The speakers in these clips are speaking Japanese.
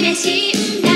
嬉しい。んだ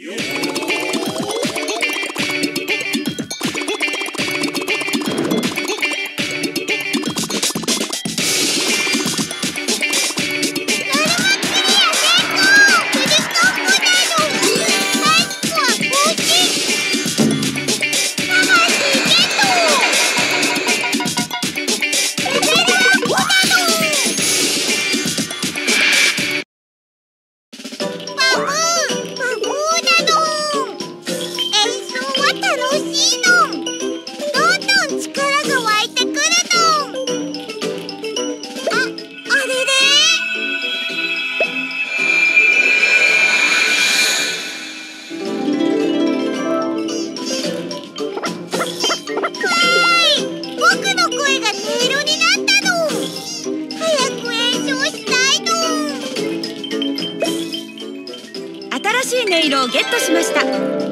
You. 新しい音色をゲットしました。